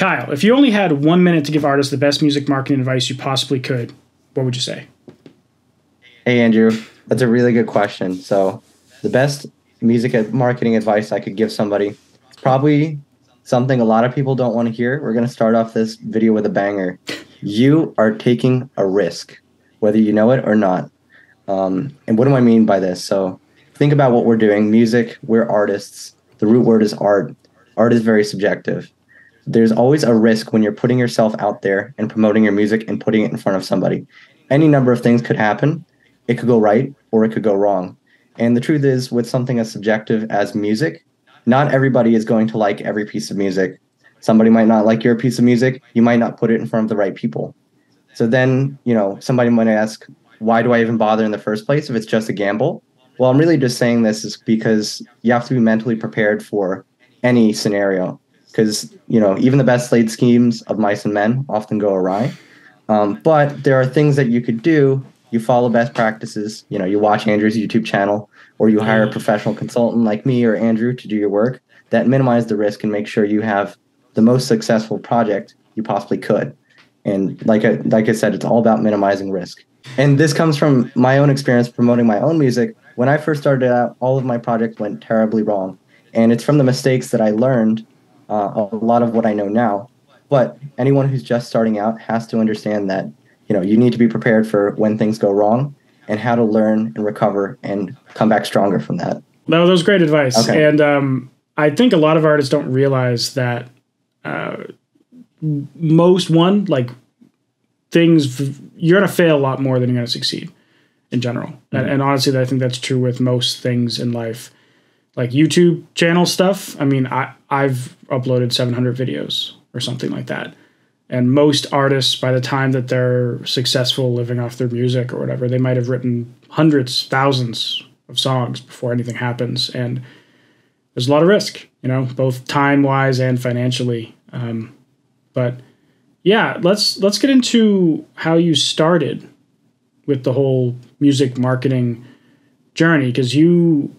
Kyle, if you only had one minute to give artists the best music marketing advice you possibly could, what would you say? Hey, Andrew, that's a really good question. So, the best music marketing advice I could give somebody probably something a lot of people don't want to hear. We're going to start off this video with a banger. You are taking a risk, whether you know it or not. Um, and what do I mean by this? So, think about what we're doing music, we're artists. The root word is art. Art is very subjective. There's always a risk when you're putting yourself out there and promoting your music and putting it in front of somebody. Any number of things could happen. It could go right or it could go wrong. And the truth is, with something as subjective as music, not everybody is going to like every piece of music. Somebody might not like your piece of music. You might not put it in front of the right people. So then, you know, somebody might ask, why do I even bother in the first place if it's just a gamble? Well, I'm really just saying this is because you have to be mentally prepared for any scenario. Because, you know, even the best laid schemes of mice and men often go awry. Um, but there are things that you could do. You follow best practices. You know, you watch Andrew's YouTube channel, or you hire a professional consultant like me or Andrew to do your work that minimize the risk and make sure you have the most successful project you possibly could. And like I, like I said, it's all about minimizing risk. And this comes from my own experience promoting my own music. When I first started out, all of my projects went terribly wrong. And it's from the mistakes that I learned uh, a lot of what I know now. But anyone who's just starting out has to understand that you know you need to be prepared for when things go wrong and how to learn and recover and come back stronger from that. No, that was great advice. Okay. And um, I think a lot of artists don't realize that uh, most one like things you're going to fail a lot more than you're going to succeed in general. Mm-hmm. And, and, honestly, I think that's true with most things in life. Like YouTube channel stuff. I mean, I I've uploaded 700 videos or something like that. And most artists, by the time that they're successful living off their music or whatever, they might have written hundreds, thousands of songs before anything happens. And there's a lot of risk, you know, both time wise and financially. Um, but yeah, let's let's get into how you started with the whole music marketing journey because you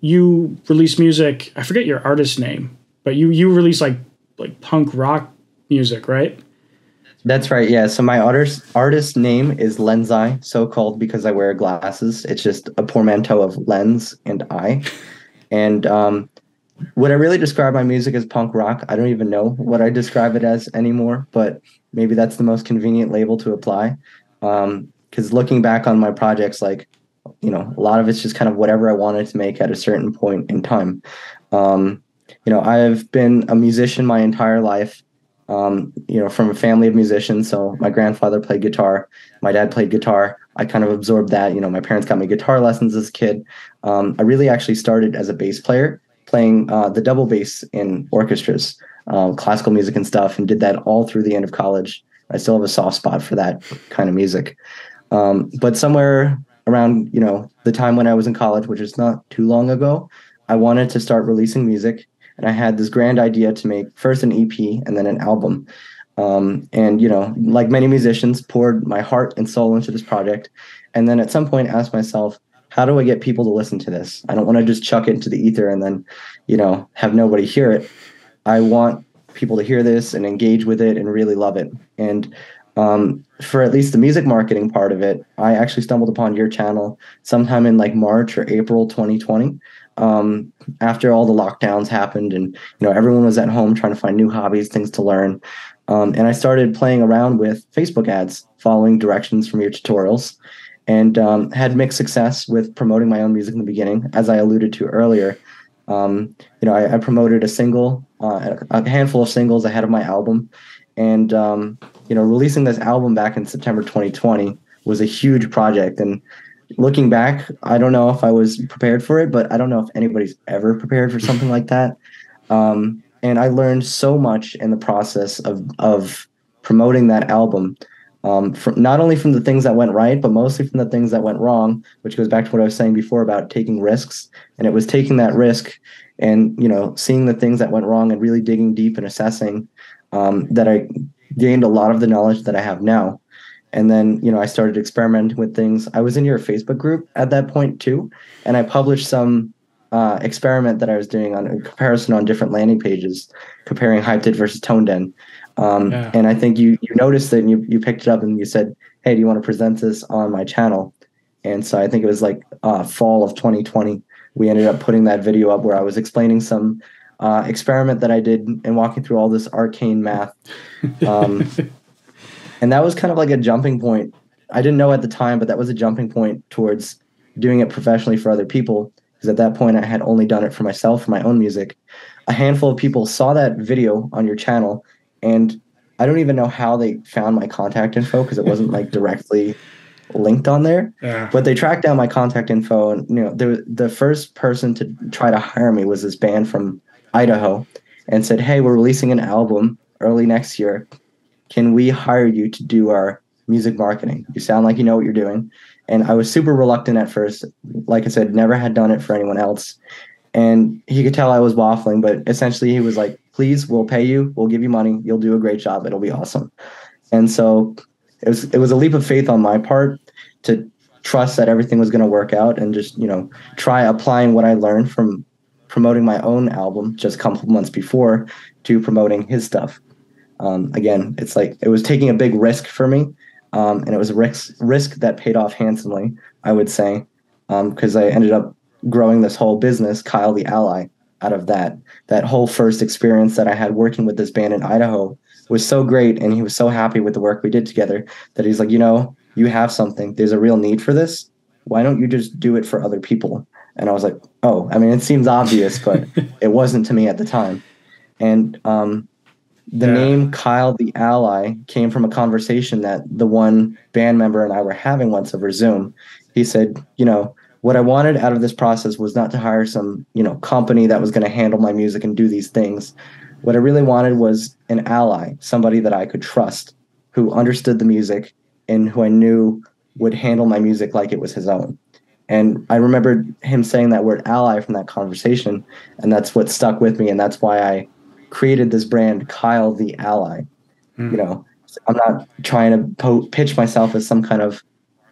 you release music. I forget your artist name, but you you release like like punk rock music, right? That's right. Yeah. So my artist artist name is Lenseye, so called because I wear glasses. It's just a portmanteau of lens and eye. And um, would I really describe my music as punk rock? I don't even know what I describe it as anymore, but maybe that's the most convenient label to apply. Because um, looking back on my projects, like, you know, a lot of it's just kind of whatever I wanted to make at a certain point in time. Um, you know, I've been a musician my entire life. Um, you know, from a family of musicians. So my grandfather played guitar, my dad played guitar. I kind of absorbed that. You know, my parents got me guitar lessons as a kid. Um, I really actually started as a bass player playing uh, the double bass in orchestras, uh, classical music and stuff, and did that all through the end of college. I still have a soft spot for that kind of music. Um, but somewhere around you know the time when I was in college, which is not too long ago, I wanted to start releasing music, and I had this grand idea to make first an EP and then an album. Um, and you know, like many musicians, poured my heart and soul into this project, and then at some point asked myself, how do I get people to listen to this? I don't want to just chuck it into the ether and then, you know, have nobody hear it. I want people to hear this and engage with it and really love it. And um, for at least the music marketing part of it, I actually stumbled upon your channel sometime in like March or April 2020. Um, after all the lockdowns happened and you know everyone was at home trying to find new hobbies, things to learn, um, and I started playing around with Facebook ads, following directions from your tutorials, and um, had mixed success with promoting my own music in the beginning, as I alluded to earlier. Um, you know, I, I, promoted a single, uh, a handful of singles ahead of my album, and um, you know, releasing this album back in September 2020 was a huge project. And looking back, I don't know if I was prepared for it, but I don't know if anybody's ever prepared for something like that. Um, and I learned so much in the process of of promoting that album um, from not only from the things that went right, but mostly from the things that went wrong, which goes back to what I was saying before about taking risks. And it was taking that risk and you know seeing the things that went wrong and really digging deep and assessing um, that I gained a lot of the knowledge that I have now. And then you know I started experimenting with things. I was in your Facebook group at that point too, and I published some uh, experiment that I was doing on a comparison on different landing pages, comparing Hyped versus Toneden. Um, yeah. And I think you you noticed it and you you picked it up and you said, "Hey, do you want to present this on my channel?" And so I think it was like uh, fall of 2020. We ended up putting that video up where I was explaining some uh, experiment that I did and walking through all this arcane math. Um, and that was kind of like a jumping point. I didn't know at the time, but that was a jumping point towards doing it professionally for other people. Because at that point, I had only done it for myself, for my own music. A handful of people saw that video on your channel, and I don't even know how they found my contact info because it wasn't like directly linked on there. Yeah. But they tracked down my contact info, and you know, the the first person to try to hire me was this band from Idaho, and said, "Hey, we're releasing an album early next year. Can we hire you to do our music marketing? You sound like you know what you're doing." And I was super reluctant at first. Like I said, never had done it for anyone else. And he could tell I was waffling, but essentially he was like, please, we'll pay you, we'll give you money, you'll do a great job, it'll be awesome. And so it was it was a leap of faith on my part to trust that everything was going to work out and just, you know, try applying what I learned from promoting my own album just a couple months before to promoting his stuff. Um, again, it's like it was taking a big risk for me, um, and it was a risk risk that paid off handsomely, I would say, because um, I ended up growing this whole business, Kyle the Ally, out of that. That whole first experience that I had working with this band in Idaho was so great, and he was so happy with the work we did together that he's like, you know, you have something. There's a real need for this. Why don't you just do it for other people? And I was like, oh, I mean, it seems obvious, but it wasn't to me at the time. And um, the yeah. name Kyle the Ally came from a conversation that the one band member and I were having once over Zoom. He said, you know, what I wanted out of this process was not to hire some, you know, company that was going to handle my music and do these things. What I really wanted was an ally, somebody that I could trust, who understood the music and who I knew would handle my music like it was his own. And I remember him saying that word ally from that conversation, and that's what stuck with me, and that's why I created this brand, Kyle the Ally. Mm. You know, I'm not trying to po- pitch myself as some kind of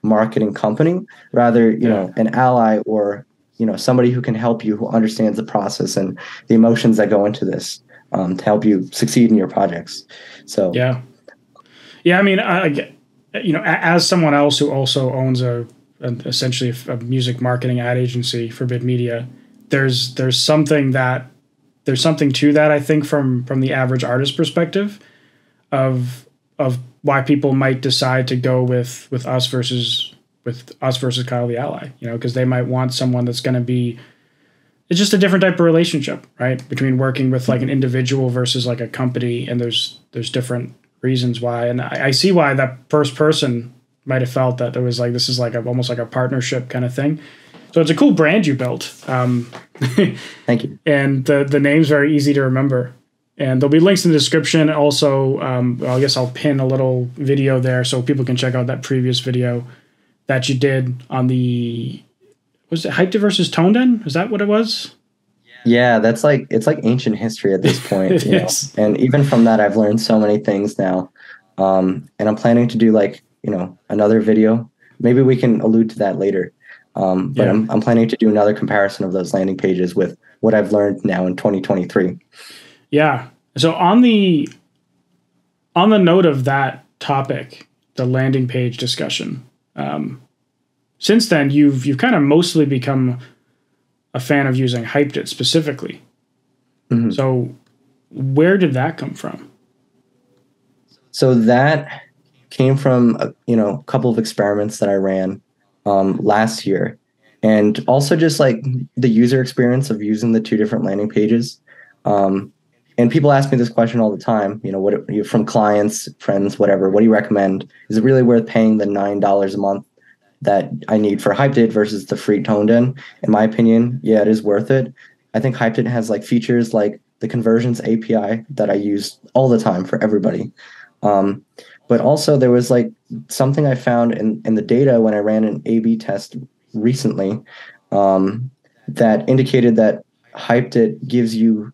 marketing company, rather, you yeah. know, an ally or you know somebody who can help you, who understands the process and the emotions that go into this um, to help you succeed in your projects. So yeah, yeah. I mean, I, you know, as someone else who also owns a essentially a music marketing ad agency, Forbid Media, there's there's something that there's something to that I think from from the average artist perspective of of why people might decide to go with with us versus with us versus Kyle the Ally, you know, because they might want someone that's going to be it's just a different type of relationship, right? Between working with like an individual versus like a company, and there's there's different reasons why, and I, I see why that first person might have felt that there was like this is like a, almost like a partnership kind of thing. So it's a cool brand you built. Um, Thank you. And the the name's very easy to remember. And there'll be links in the description. Also, um, I guess I'll pin a little video there so people can check out that previous video that you did on the was it Hyped versus Toneden? Is that what it was? Yeah, that's like it's like ancient history at this point. you know? And even from that, I've learned so many things now. Um, and I'm planning to do like you know another video. Maybe we can allude to that later. Um, but yeah. I'm, I'm planning to do another comparison of those landing pages with what I've learned now in 2023. Yeah. So on the on the note of that topic, the landing page discussion. Um, since then, you've you've kind of mostly become a fan of using Hypeddit specifically. Mm-hmm. So, where did that come from? So that came from a, you know a couple of experiments that I ran um, last year, and also just like the user experience of using the two different landing pages. Um, and people ask me this question all the time. You know, what from clients, friends, whatever. What do you recommend? Is it really worth paying the nine dollars a month that I need for Hyped versus the free Toneden? In my opinion, yeah, it is worth it. I think Hyped has like features like the conversions API that I use all the time for everybody. Um, but also there was like something I found in, in the data when I ran an A B test recently um, that indicated that Hypeddit gives you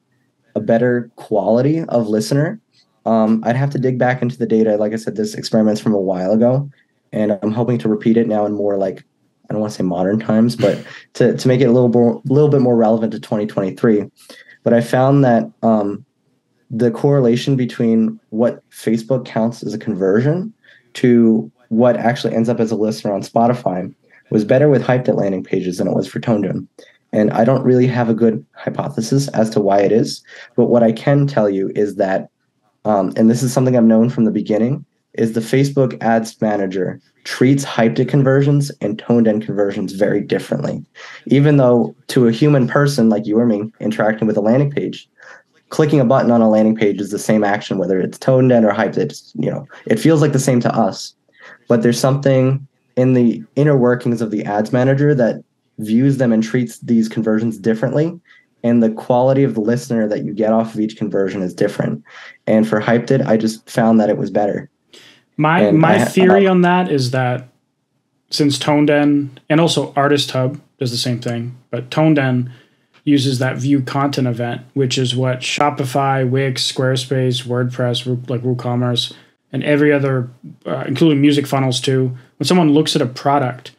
a better quality of listener. Um, I'd have to dig back into the data. Like I said, this experiment's from a while ago, and I'm hoping to repeat it now in more like I don't want to say modern times, but to, to make it a little more, little bit more relevant to 2023. But I found that um, the correlation between what Facebook counts as a conversion to what actually ends up as a listener on Spotify was better with Hypeddit landing pages than it was for Tone And I don't really have a good hypothesis as to why it is. But what I can tell you is that, um, and this is something I've known from the beginning, is the Facebook Ads Manager treats Hypeddit conversions and ToneDen conversions very differently. Even though to a human person like you or me interacting with a landing page, clicking a button on a landing page is the same action, whether it's ToneDen or hyped It's You know, it feels like the same to us. But there's something in the inner workings of the ads manager that views them and treats these conversions differently and the quality of the listener that you get off of each conversion is different. And for Hypeddit, I just found that it was better. My and my I, theory on that is that since ToneDen and also Artist Hub does the same thing, but ToneDen uses that view content event, which is what Shopify, Wix, Squarespace, WordPress, like WooCommerce, and every other, uh, including music funnels too. When someone looks at a product,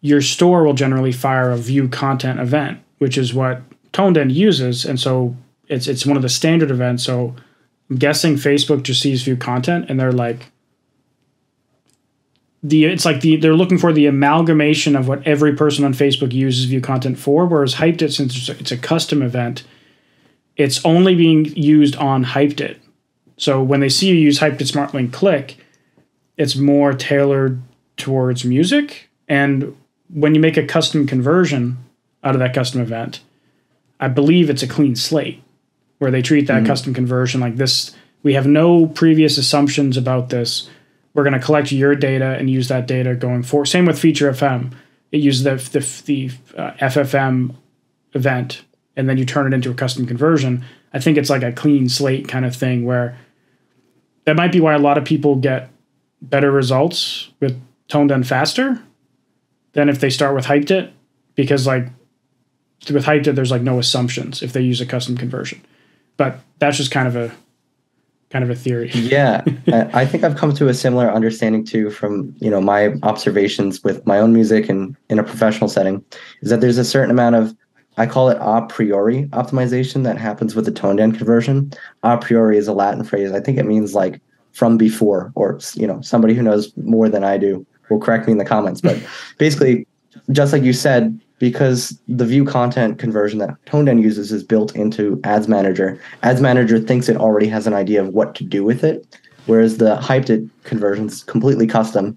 your store will generally fire a view content event, which is what ToneDen uses, and so it's it's one of the standard events. So I'm guessing Facebook just sees view content, and they're like, the it's like the they're looking for the amalgamation of what every person on Facebook uses view content for. Whereas Hypeddit, since it's a custom event, it's only being used on Hypeddit. So when they see you use Hypeddit Smart Link Click, it's more tailored towards music. And when you make a custom conversion out of that custom event, I believe it's a clean slate where they treat that mm-hmm. custom conversion like this. We have no previous assumptions about this we're going to collect your data and use that data going forward. Same with Feature FM. It uses the the, the uh, FFM event, and then you turn it into a custom conversion. I think it's like a clean slate kind of thing where that might be why a lot of people get better results with ToneDen faster than if they start with Hypeddit because like with Hypeddit there's like no assumptions if they use a custom conversion but that's just kind of a kind of a theory. yeah, I think I've come to a similar understanding too from you know my observations with my own music and in a professional setting, is that there's a certain amount of I call it a priori optimization that happens with the ToneDen conversion. A priori is a Latin phrase. I think it means like from before, or you know somebody who knows more than I do will correct me in the comments. But basically, just like you said, because the view content conversion that ToneDen uses is built into Ads Manager. Ads Manager thinks it already has an idea of what to do with it, whereas the Hypeddit conversion is completely custom.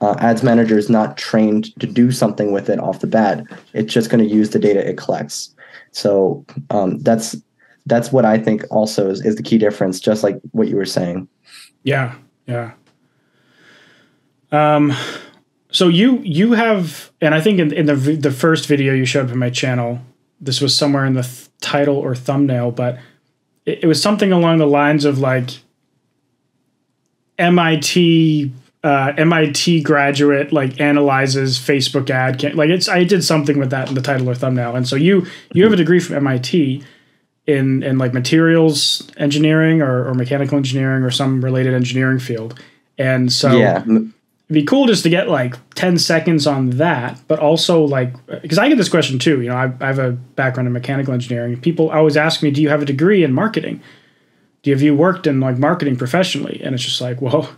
Uh, Ads Manager is not trained to do something with it off the bat. It's just going to use the data it collects. So um, that's that's what I think also is, is the key difference, just like what you were saying. Yeah, yeah. Um, so you you have, and I think in, in the the first video you showed up in my channel, this was somewhere in the th- title or thumbnail, but it, it, was something along the lines of like MIT uh, MIT graduate like analyzes Facebook ad can like it's I did something with that in the title or thumbnail, and so you you have a degree from MIT in in like materials engineering or, or mechanical engineering or some related engineering field, and so yeah it'd be cool just to get like 10 seconds on that but also like because i get this question too you know I, I, have a background in mechanical engineering. People always ask me do you have a degree in marketing? Do you have you worked in like marketing professionally? And it's just like well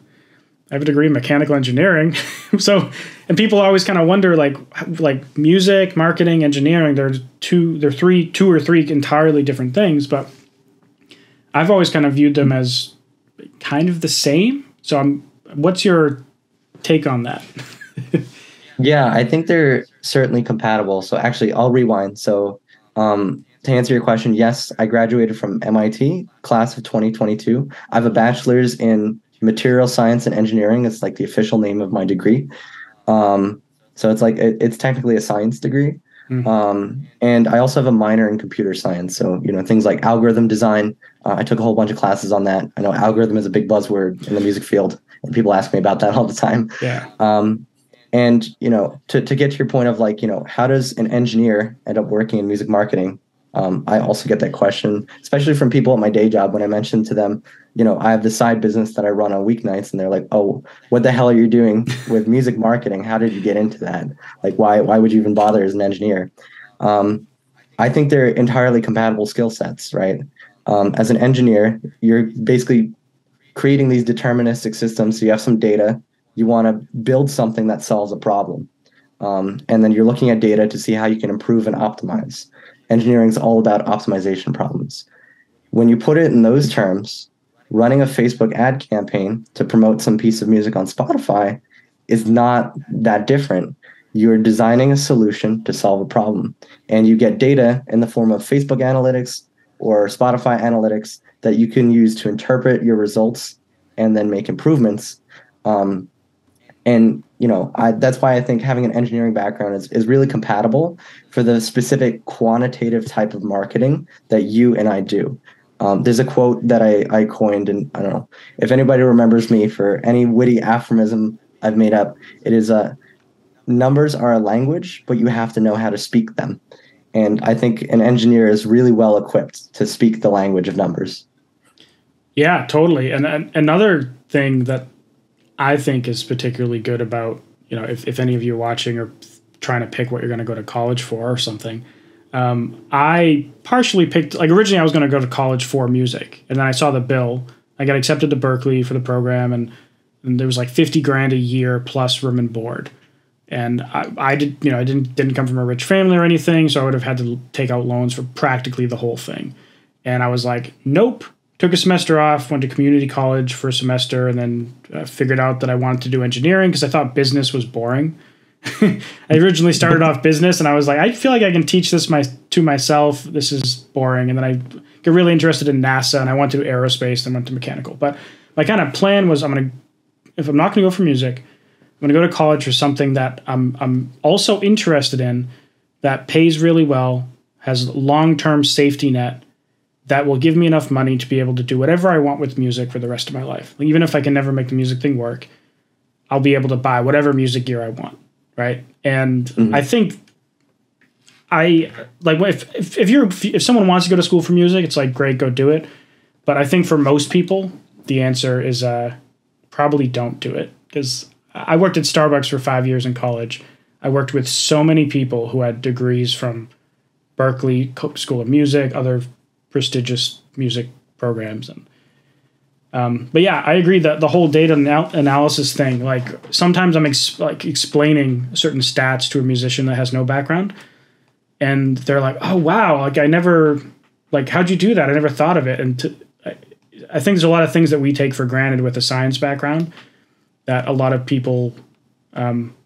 i have a degree in mechanical engineering. So and people always kind of wonder like like music marketing engineering they're two they're three two or three entirely different things but i've always kind of viewed them as kind of the same. So i'm what's your take on that? yeah, I think they're certainly compatible. So actually, I'll rewind. So um, to answer your question, yes, I graduated from MIT, class of 2022. I have a bachelor's in material science and engineering. It's like the official name of my degree. Um, so it's like it, it's technically a science degree. Mm-hmm. Um, and I also have a minor in computer science. So, you know, things like algorithm design. Uh, I took a whole bunch of classes on that. I know algorithm is a big buzzword in the music field and people ask me about that all the time. Yeah. Um, and you know, to to get to your point of like, you know, how does an engineer end up working in music marketing? Um, I also get that question, especially from people at my day job when I mention to them, you know, I have the side business that I run on weeknights, and they're like, "Oh, what the hell are you doing with music marketing? How did you get into that? Like, why why would you even bother as an engineer?" Um, I think they're entirely compatible skill sets, right? Um, as an engineer, you're basically creating these deterministic systems. So you have some data, you want to build something that solves a problem, um, and then you're looking at data to see how you can improve and optimize. Engineering is all about optimization problems. When you put it in those terms, running a Facebook ad campaign to promote some piece of music on Spotify is not that different. You're designing a solution to solve a problem, and you get data in the form of Facebook analytics or Spotify analytics that you can use to interpret your results and then make improvements. Um, and you know, I, that's why I think having an engineering background is, is really compatible for the specific quantitative type of marketing that you and I do. Um, there's a quote that I, I coined, and I don't know if anybody remembers me for any witty aphorism I've made up. It is a uh, numbers are a language, but you have to know how to speak them. And I think an engineer is really well equipped to speak the language of numbers. Yeah, totally. And, and another thing that I think is particularly good about, you know, if, if any of you are watching or trying to pick what you're going to go to college for or something, um, I partially picked, like, originally I was going to go to college for music. And then I saw the bill. I got accepted to Berklee for the program, and, and there was like 50 grand a year plus room and board. And I, I did, you know, I didn't didn't come from a rich family or anything, so I would have had to take out loans for practically the whole thing. And I was like, nope, took a semester off, went to community college for a semester, and then uh, figured out that I wanted to do engineering because I thought business was boring. I originally started off business, and I was like, I feel like I can teach this my to myself. This is boring, and then I get really interested in NASA, and I went to aerospace, and went to mechanical. But my kind of plan was, I'm gonna, if I'm not gonna go for music, I'm gonna go to college for something that I'm I'm also interested in, that pays really well, has long term safety net, that will give me enough money to be able to do whatever I want with music for the rest of my life. Even if I can never make the music thing work, I'll be able to buy whatever music gear I want, right? And mm-hmm. I think I like if, if if you're if someone wants to go to school for music, it's like great, go do it. But I think for most people, the answer is uh, probably don't do it because I worked at Starbucks for five years in college. I worked with so many people who had degrees from Berklee School of Music, other prestigious music programs and um, but yeah, I agree that the whole data anal- analysis thing, like sometimes I'm ex- like explaining certain stats to a musician that has no background, and they're like, "Oh wow, like I never, like how'd you do that? I never thought of it." And to, I, I think there's a lot of things that we take for granted with a science background that a lot of people um,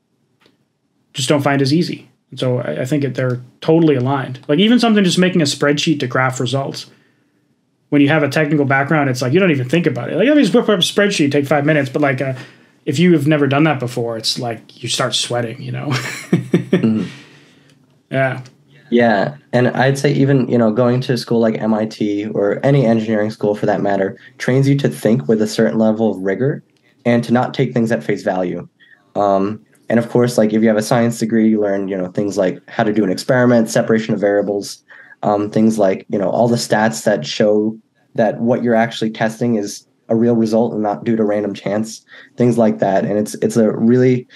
just don't find as easy. And so I, I think it, they're totally aligned. Like even something just making a spreadsheet to graph results. When you have a technical background, it's like you don't even think about it. Like let me just whip up a spreadsheet, take five minutes. But like, uh, if you have never done that before, it's like you start sweating. You know. mm-hmm. Yeah. Yeah, and I'd say even you know going to a school like MIT or any engineering school for that matter trains you to think with a certain level of rigor and to not take things at face value. Um, and of course, like if you have a science degree, you learn, you know, things like how to do an experiment, separation of variables, um, things like, you know, all the stats that show that what you're actually testing is a real result and not due to random chance, things like that. And it's it's a really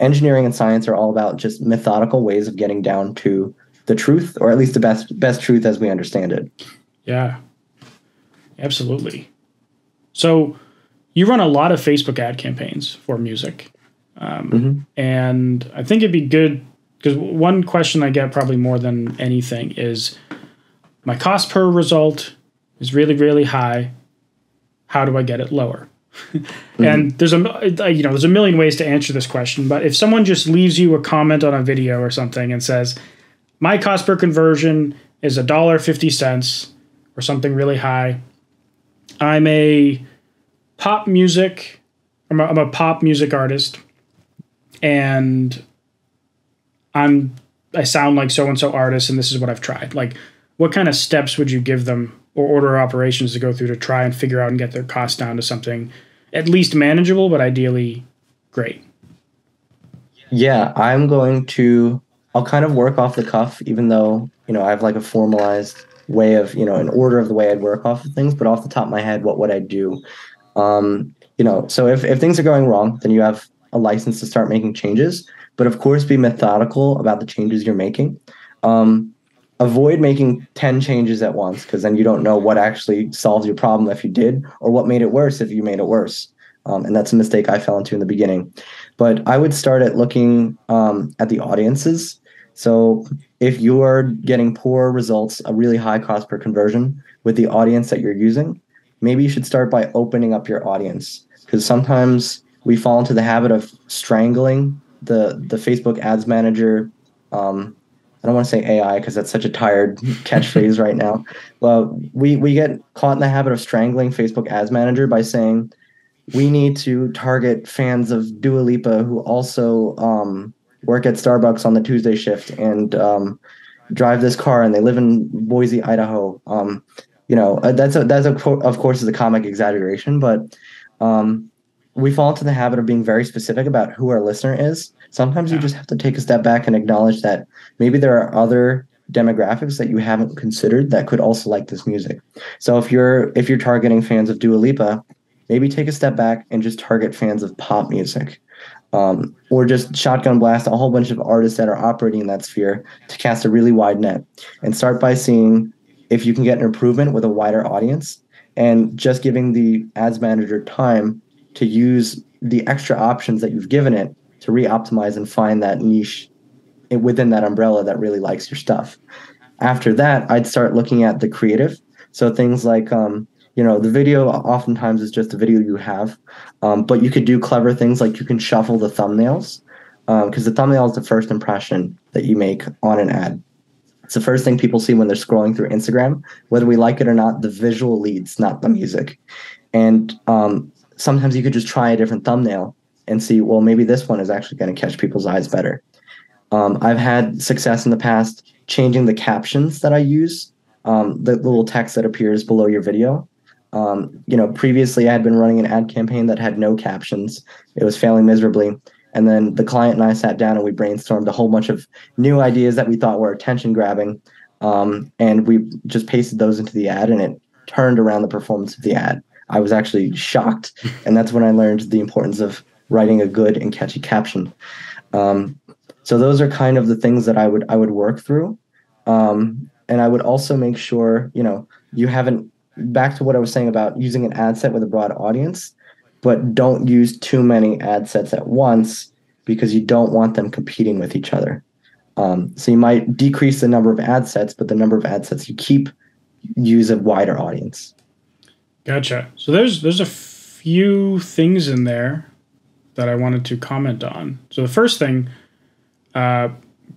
engineering and science are all about just methodical ways of getting down to the truth, or at least the best best truth as we understand it. Yeah. Absolutely. So you run a lot of Facebook ad campaigns for music. Um, mm-hmm. And I think it'd be good because one question I get probably more than anything is my cost per result is really, really high. How do I get it lower? mm-hmm. And there's a you know there's a million ways to answer this question, but if someone just leaves you a comment on a video or something and says, "My cost per conversion is a dollar fifty cents" or something really high, I'm a pop music. I'm a, I'm a pop music artist and I'm I sound like so and so artist and this is what I've tried. Like what kind of steps would you give them or order operations to go through to try and figure out and get their costs down to something at least manageable but ideally great? Yeah, I'm going to I'll kind of work off the cuff even though, you know, I have like a formalized way of you know an order of the way I'd work off of things, but off the top of my head, what would I do? Um, you know, so if if things are going wrong, then you have a license to start making changes. But of course, be methodical about the changes you're making. Um, avoid making 10 changes at once because then you don't know what actually solves your problem if you did or what made it worse if you made it worse um, and that's a mistake i fell into in the beginning but i would start at looking um, at the audiences so if you're getting poor results a really high cost per conversion with the audience that you're using maybe you should start by opening up your audience because sometimes we fall into the habit of strangling the the facebook ads manager um, I don't want to say AI because that's such a tired catchphrase right now. Well, we we get caught in the habit of strangling Facebook Ads Manager by saying we need to target fans of Dua Lipa who also um, work at Starbucks on the Tuesday shift and um, drive this car and they live in Boise, Idaho. Um, you know, uh, that's a, that's a, of course is a comic exaggeration, but um, we fall into the habit of being very specific about who our listener is sometimes you just have to take a step back and acknowledge that maybe there are other demographics that you haven't considered that could also like this music. So if you're if you're targeting fans of Dua Lipa, maybe take a step back and just target fans of pop music. Um, or just shotgun blast a whole bunch of artists that are operating in that sphere to cast a really wide net and start by seeing if you can get an improvement with a wider audience and just giving the ads manager time to use the extra options that you've given it to re-optimize and find that niche within that umbrella that really likes your stuff. After that, I'd start looking at the creative. So things like, um, you know, the video oftentimes is just the video you have, um, but you could do clever things like you can shuffle the thumbnails because um, the thumbnail is the first impression that you make on an ad. It's the first thing people see when they're scrolling through Instagram, whether we like it or not. The visual leads, not the music. And um, sometimes you could just try a different thumbnail and see, well, maybe this one is actually going to catch people's eyes better. Um, I've had success in the past changing the captions that I use, um, the little text that appears below your video. Um, you know, previously I had been running an ad campaign that had no captions. It was failing miserably. And then the client and I sat down and we brainstormed a whole bunch of new ideas that we thought were attention grabbing. Um, and we just pasted those into the ad and it turned around the performance of the ad. I was actually shocked. And that's when I learned the importance of writing a good and catchy caption. Um, so those are kind of the things that I would I would work through, um, and I would also make sure you know you haven't back to what I was saying about using an ad set with a broad audience, but don't use too many ad sets at once because you don't want them competing with each other. Um, so you might decrease the number of ad sets, but the number of ad sets you keep use a wider audience. Gotcha. So there's there's a few things in there that I wanted to comment on. So the first thing, uh,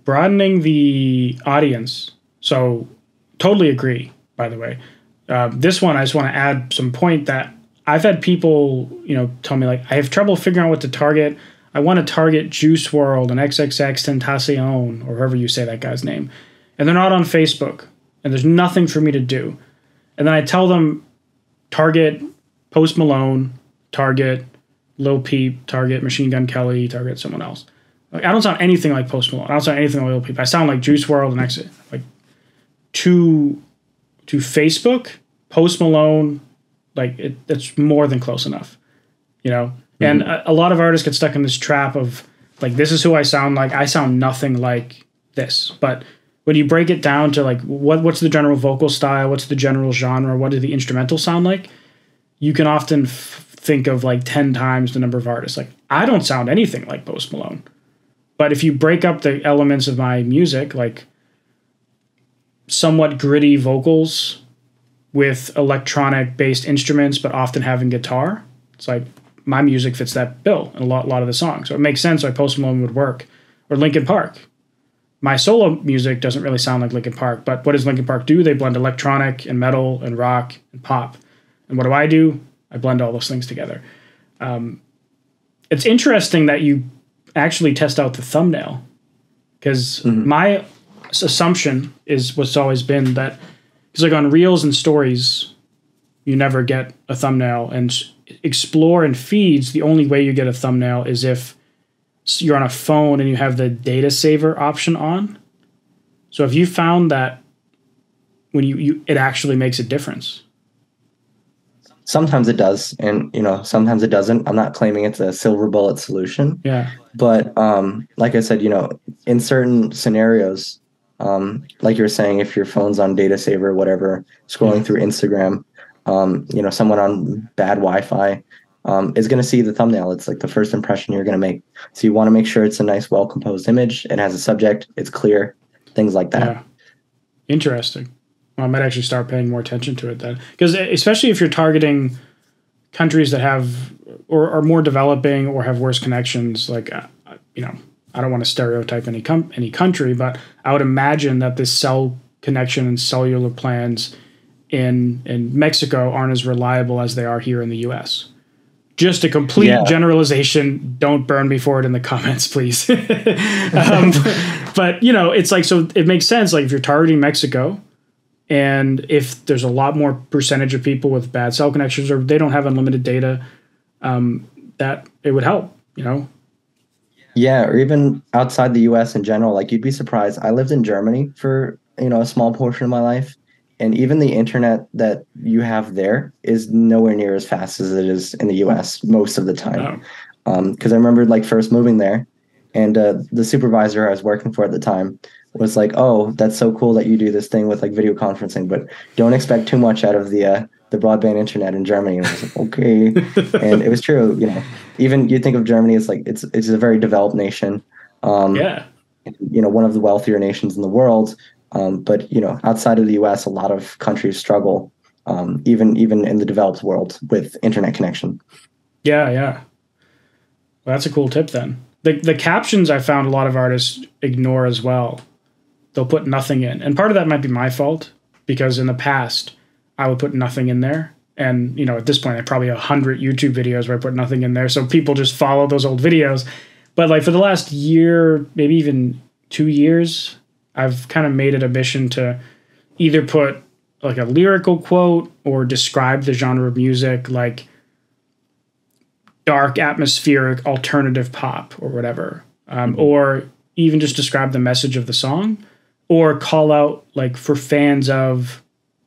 broadening the audience. So totally agree. By the way, uh, this one I just want to add some point that I've had people, you know, tell me like I have trouble figuring out what to target. I want to target Juice WRLD and XXXTentacion or however you say that guy's name, and they're not on Facebook, and there's nothing for me to do. And then I tell them target Post Malone, target Lil Peep, Target Machine Gun Kelly, Target someone else. Like I don't sound anything like Post Malone. I don't sound anything like Lil Peep. I sound like Juice WRLD and Exit. Like to to Facebook, Post Malone, like it, it's more than close enough. You know, mm-hmm. and a, a lot of artists get stuck in this trap of like this is who I sound like. I sound nothing like this, but when you break it down to like what what's the general vocal style, what's the general genre, what do the instrumental sound like, you can often think of like 10 times the number of artists. Like, I don't sound anything like Post Malone. But if you break up the elements of my music, like somewhat gritty vocals with electronic based instruments, but often having guitar, it's like my music fits that bill in a lot, lot of the songs. So it makes sense why Post Malone would work. Or Linkin Park. My solo music doesn't really sound like Linkin Park, but what does Linkin Park do? They blend electronic and metal and rock and pop. And what do I do? I blend all those things together. Um, it's interesting that you actually test out the thumbnail because mm-hmm. my assumption is what's always been that because like on reels and stories you never get a thumbnail and explore and feeds the only way you get a thumbnail is if you're on a phone and you have the data saver option on. So if you found that when you, you it actually makes a difference. Sometimes it does and you know sometimes it doesn't. I'm not claiming it's a silver bullet solution. Yeah. But um like i said you know in certain scenarios um like you were saying if your phone's on data saver whatever scrolling yeah. through instagram um you know someone on bad wi-fi um, is going to see the thumbnail. It's like the first impression you're going to make. So you want to make sure it's a nice well composed image. It has a subject. It's clear. Things like that. Yeah. interesting. I might actually start paying more attention to it then, because especially if you're targeting countries that have or are more developing or have worse connections, like uh, you know, I don't want to stereotype any com- any country, but I would imagine that this cell connection and cellular plans in in Mexico aren't as reliable as they are here in the U.S. Just a complete yeah. generalization. Don't burn me for it in the comments, please. um, but you know, it's like so. It makes sense. Like if you're targeting Mexico, and if there's a lot more percentage of people with bad cell connections or they don't have unlimited data, um, that it would help, you know? Yeah, or even outside the US in general. Like you'd be surprised. I lived in Germany for, you know, a small portion of my life. And even the internet that you have there is nowhere near as fast as it is in the US most of the time. Because oh. um, I remember like first moving there and uh, the supervisor I was working for at the time was like, "Oh, that's so cool that you do this thing with like video conferencing, but don't expect too much out of the uh, the broadband internet in Germany." And I was like, "Okay," and it was true. You know, even you think of Germany as like it's it's a very developed nation. Um, yeah. You know, one of the wealthier nations in the world. Um, but you know, outside of the U.S., a lot of countries struggle, um, even even in the developed world, with internet connection. Yeah, yeah. Well, that's a cool tip then. The the captions I found a lot of artists ignore as well they'll put nothing in. And part of that might be my fault because in the past I would put nothing in there. And you know, at this point, I probably a hundred YouTube videos where I put nothing in there, so people just follow those old videos. But like for the last year, maybe even two years, I've kind of made it a mission to either put like a lyrical quote or describe the genre of music, like dark, atmospheric, alternative pop or whatever, um, mm-hmm. or even just describe the message of the song or call out like for fans of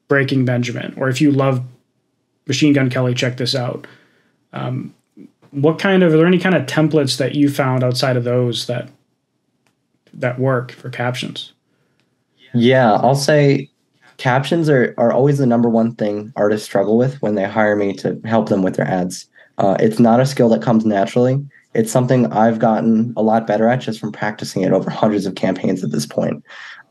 Breaking Benjamin, or if you love Machine Gun Kelly, check this out. Um, what kind of are there any kind of templates that you found outside of those that that work for captions? Yeah, I'll say captions are, are always the number one thing artists struggle with when they hire me to help them with their ads. Uh, it's not a skill that comes naturally. It's something I've gotten a lot better at just from practicing it over hundreds of campaigns at this point.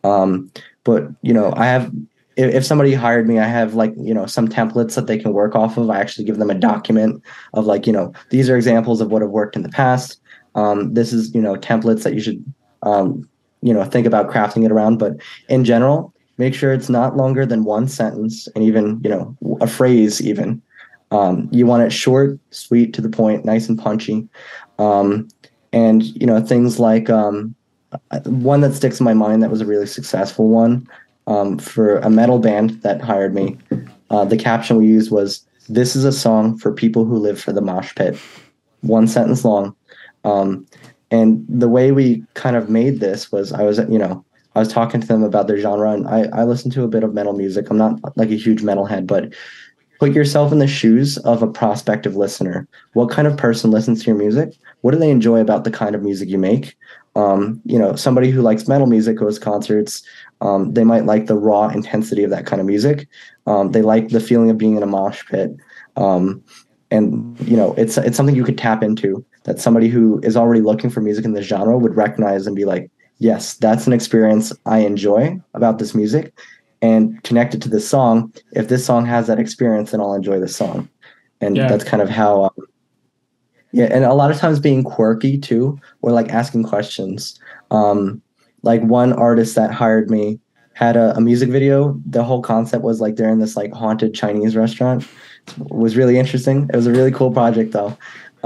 Um, but you know, I have if, if somebody hired me, I have like you know some templates that they can work off of. I actually give them a document of like you know these are examples of what have worked in the past. Um, this is you know templates that you should um, you know think about crafting it around. But in general, make sure it's not longer than one sentence and even you know a phrase even. Um, you want it short, sweet, to the point, nice and punchy. Um, and you know things like um, one that sticks in my mind that was a really successful one um, for a metal band that hired me. Uh, the caption we used was, "This is a song for people who live for the mosh pit." One sentence long, um, and the way we kind of made this was, I was, you know, I was talking to them about their genre, and I, I listen to a bit of metal music. I'm not like a huge metalhead, but put yourself in the shoes of a prospective listener. What kind of person listens to your music? What do they enjoy about the kind of music you make? Um, you know, somebody who likes metal music goes to concerts. Um, they might like the raw intensity of that kind of music. Um, they like the feeling of being in a mosh pit. Um, and you know, it's it's something you could tap into. That somebody who is already looking for music in this genre would recognize and be like, yes, that's an experience I enjoy about this music, and connect it to this song. If this song has that experience, then I'll enjoy this song. And yeah. that's kind of how um, yeah, and a lot of times being quirky too, or like asking questions. Um, like one artist that hired me had a, a, music video. The whole concept was like they're in this like haunted Chinese restaurant. It was really interesting. It was a really cool project though,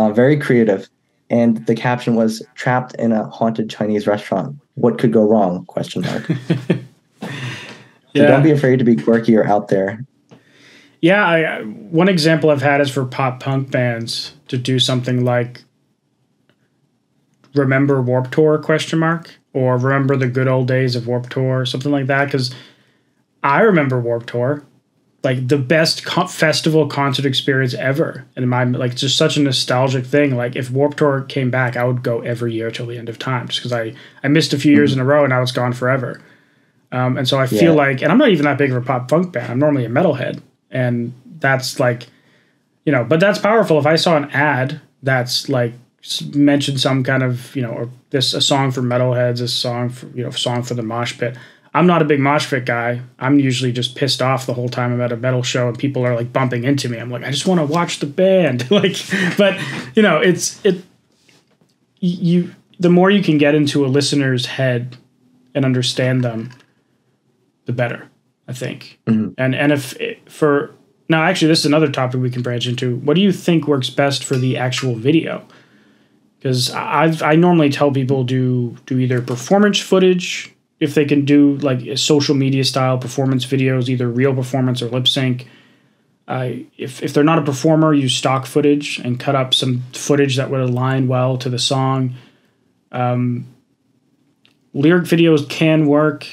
uh, very creative. And the caption was "Trapped in a haunted Chinese restaurant. What could go wrong?" Question mark. yeah. So don't be afraid to be quirky or out there. Yeah, I, one example I've had is for pop punk bands to do something like remember Warped Tour question mark or remember the good old days of Warped Tour something like that because I remember Warped Tour, like the best co- festival concert experience ever, and my like just such a nostalgic thing. Like if Warped Tour came back, I would go every year till the end of time, just because I I missed a few years mm-hmm. in a row and now it's gone forever. Um, and so I feel yeah. like, and I'm not even that big of a pop punk band. I'm normally a metalhead, and that's like, you know, but that's powerful. If I saw an ad that's like mentioned some kind of, you know, or this a song for metalheads, a song for you know, song for the mosh pit. I'm not a big mosh pit guy. I'm usually just pissed off the whole time I'm at a metal show and people are like bumping into me. I'm like, I just want to watch the band. like, but you know, it's it. You the more you can get into a listener's head and understand them, the better. I think. Mm-hmm. And and if for now, actually, this is another topic we can branch into. What do you think works best for the actual video? Because I've I normally tell people do do either performance footage if they can do like social media style performance videos, either real performance or lip sync. Uh, if, if they're not a performer, use stock footage and cut up some footage that would align well to the song. Um, lyric videos can work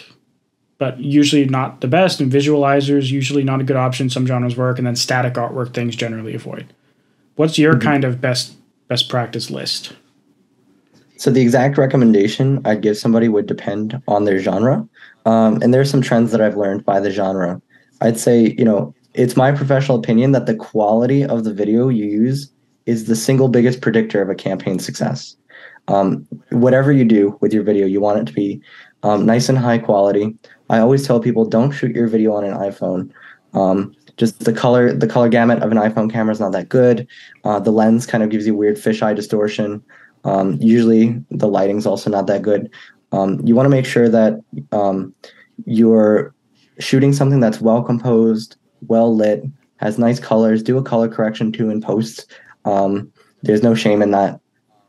but usually not the best. And visualizers usually not a good option. Some genres work, and then static artwork things generally avoid. What's your mm-hmm. kind of best best practice list? So the exact recommendation I'd give somebody would depend on their genre, um, and there's some trends that I've learned by the genre. I'd say you know it's my professional opinion that the quality of the video you use is the single biggest predictor of a campaign success. Um, whatever you do with your video, you want it to be um, nice and high quality. I always tell people don't shoot your video on an iPhone. Um, just the color, the color gamut of an iPhone camera is not that good. Uh, the lens kind of gives you weird fisheye distortion. Um, usually, the lighting's also not that good. Um, you want to make sure that um, you're shooting something that's well composed, well lit, has nice colors. Do a color correction too in post. Um, there's no shame in that.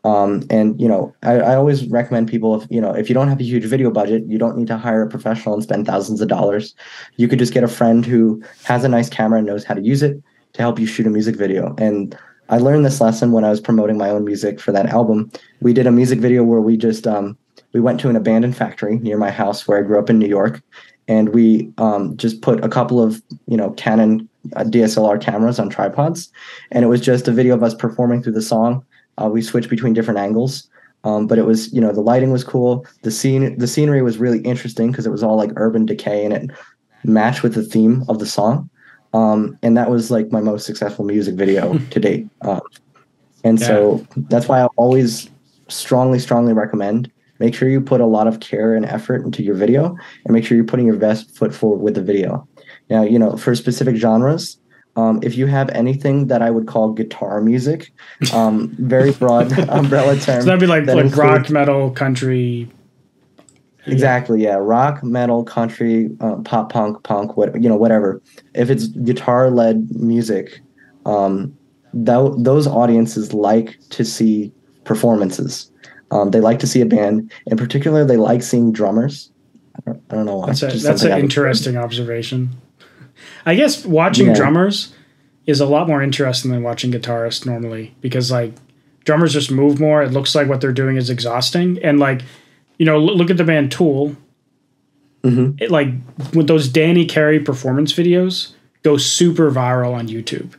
Um, and you know, I, I always recommend people if you know if you don't have a huge video budget, you don't need to hire a professional and spend thousands of dollars. You could just get a friend who has a nice camera and knows how to use it to help you shoot a music video. And I learned this lesson when I was promoting my own music for that album. We did a music video where we just um, we went to an abandoned factory near my house where I grew up in New York, and we um, just put a couple of you know Canon uh, DSLR cameras on tripods, and it was just a video of us performing through the song uh, we switched between different angles. Um, but it was, you know, the lighting was cool. The scene, the scenery was really interesting because it was all like urban decay and it matched with the theme of the song. Um, and that was like my most successful music video to date. Um, and yeah. so that's why I always strongly, strongly recommend make sure you put a lot of care and effort into your video and make sure you're putting your best foot forward with the video. Now, you know, for specific genres, um, if you have anything that I would call guitar music, um, very broad umbrella term. So that'd be like like includes, rock, metal, country. Exactly. Yeah, rock, metal, country, uh, pop, punk, punk, what you know, whatever. If it's guitar-led music, um, th- those audiences like to see performances. Um, they like to see a band. In particular, they like seeing drummers. I don't, I don't know why. That's, a, that's an interesting observation. I guess watching yeah. drummers is a lot more interesting than watching guitarists normally because like drummers just move more. It looks like what they're doing is exhausting, and like you know, look at the band Tool. Mm-hmm. It, like with those Danny Carey performance videos go super viral on YouTube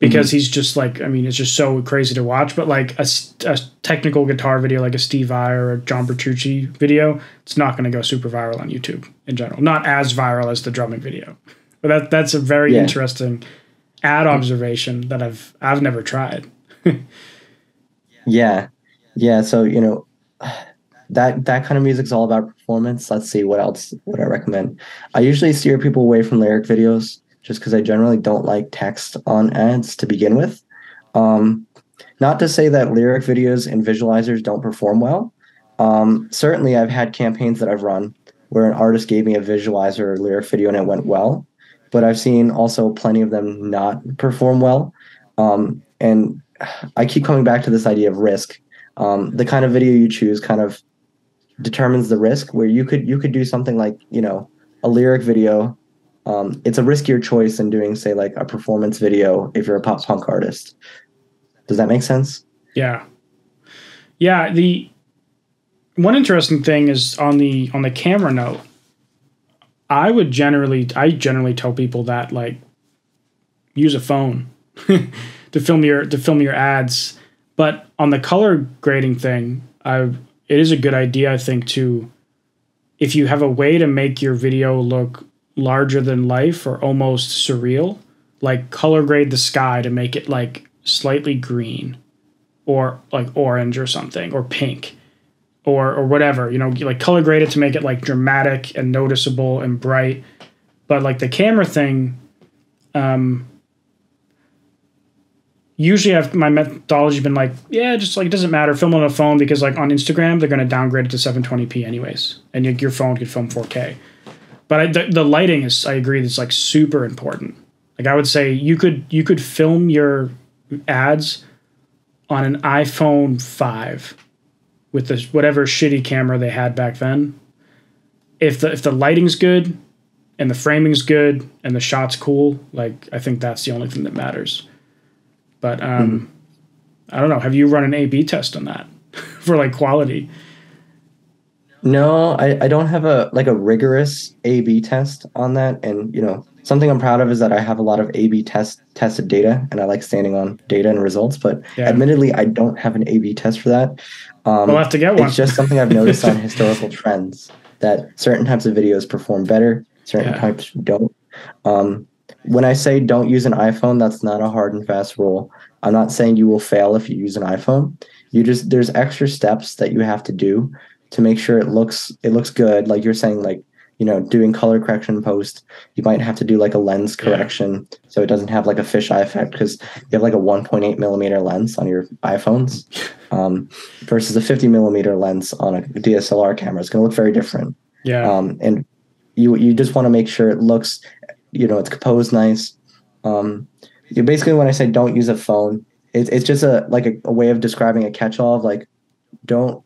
because mm-hmm. he's just like I mean it's just so crazy to watch. But like a, a technical guitar video like a Steve Vai or a John Petrucci video, it's not going to go super viral on YouTube in general. Not as viral as the drumming video. But that that's a very yeah. interesting ad observation that I've I've never tried. yeah, yeah. So you know that that kind of music is all about performance. Let's see what else would I recommend. I usually steer people away from lyric videos just because I generally don't like text on ads to begin with. Um, not to say that lyric videos and visualizers don't perform well. Um, certainly, I've had campaigns that I've run where an artist gave me a visualizer or lyric video and it went well but I've seen also plenty of them not perform well. Um, and I keep coming back to this idea of risk. Um, the kind of video you choose kind of determines the risk. Where you could you could do something like you know a lyric video. Um, it's a riskier choice than doing say like a performance video if you're a pop punk artist. Does that make sense? Yeah, yeah. The one interesting thing is on the on the camera note I would generally I generally tell people that like use a phone to film your to film your ads. But on the color grading thing, I it is a good idea I think to if you have a way to make your video look larger than life or almost surreal, like color grade the sky to make it like slightly green or like orange or something or pink or or whatever, you know, like color grade it to make it like dramatic and noticeable and bright. But like the camera thing um usually I've my methodology been like, yeah, just like it doesn't matter, film on a phone because like on Instagram they're going to downgrade it to 720p anyways, and your, your phone could film 4K. But I, the, the lighting is, I agree, it's like super important. Like I would say you could you could film your ads on an iPhone five with the whatever shitty camera they had back then. If the if the lighting's good and the framing's good and the shot's cool, like I think that's the only thing that matters. But um, mm-hmm. I don't know. Have you run an A/B test on that for like quality? No, I, I don't have a like a rigorous A/B test on that. And you know, something I'm proud of is that I have a lot of A/B test tested data, and I like standing on data and results. But yeah. admittedly, I don't have an A/B test for that. Um, we'll have to get one. It's just something I've noticed on historical trends that certain types of videos perform better, certain yeah. types don't. Um, when I say don't use an iPhone, that's not a hard and fast rule. I'm not saying you will fail if you use an iPhone. You just there's extra steps that you have to do to make sure it looks it looks good. Like you're saying, like you know, doing color correction post, you might have to do like a lens correction yeah. so it doesn't have like a fisheye effect because you have like a 1.8 millimeter lens on your iPhones um, versus a 50 millimeter lens on a DSLR camera. It's going to look very different. Yeah. Um, and you you just want to make sure it looks you know, it's composed nice. Um, you basically when I say don't use a phone, it's it's just a like a, a way of describing a catch-all of like don't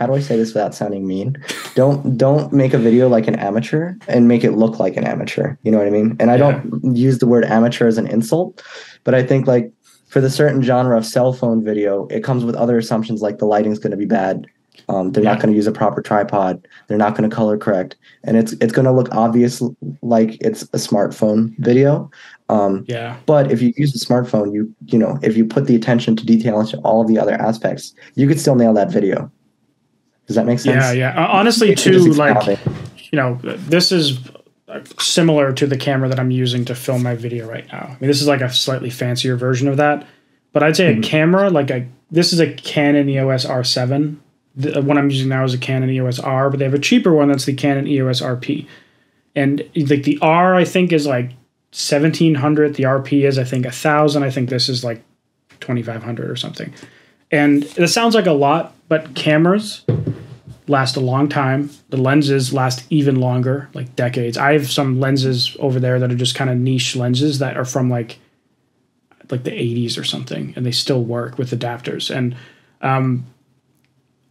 how do I say this without sounding mean? Don't don't make a video like an amateur and make it look like an amateur. You know what I mean? And I yeah. don't use the word amateur as an insult, but I think like for the certain genre of cell phone video, it comes with other assumptions like the lighting's going to be bad, um, they're yeah. not going to use a proper tripod. They're not going to color correct, and it's it's going to look obvious like it's a smartphone video. Um, yeah. But if you use a smartphone, you you know if you put the attention to detail into all of the other aspects, you could still nail that video. Does that make sense? Yeah, yeah. Honestly, too, like you know, this is similar to the camera that I'm using to film my video right now. I mean, this is like a slightly fancier version of that, but I'd say mm-hmm. a camera like a this is a Canon EOS R7 the one I'm using now is a Canon EOS R, but they have a cheaper one that's the Canon EOS RP. And like the R, I think is like seventeen hundred. The RP is I think a thousand. I think this is like twenty five hundred or something. And it sounds like a lot, but cameras last a long time. The lenses last even longer, like decades. I have some lenses over there that are just kind of niche lenses that are from like like the 80s or something, and they still work with adapters. And um,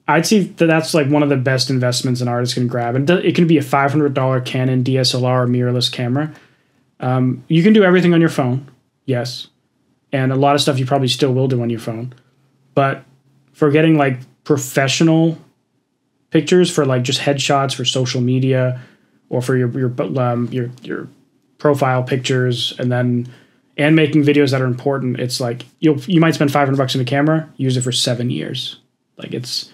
I'd see that that's like one of the best investments an artist can grab. And it can be a $500 Canon DSLR or mirrorless camera. Um, you can do everything on your phone, yes. And a lot of stuff you probably still will do on your phone. But for getting like professional pictures for like just headshots for social media or for your your um, your your profile pictures and then and making videos that are important, it's like you'll you might spend 500 bucks on a camera, use it for 7 years. Like it's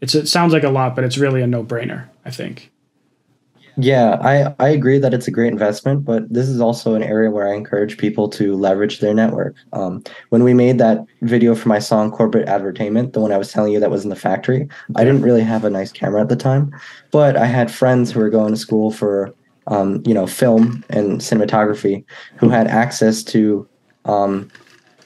it's it sounds like a lot, but it's really a no brainer. I think. Yeah, I, I agree that it's a great investment, but this is also an area where I encourage people to leverage their network. Um, when we made that video for my song Corporate Advertainment, the one I was telling you that was in the factory, I didn't really have a nice camera at the time, but I had friends who were going to school for, um, you know, film and cinematography who had access to um,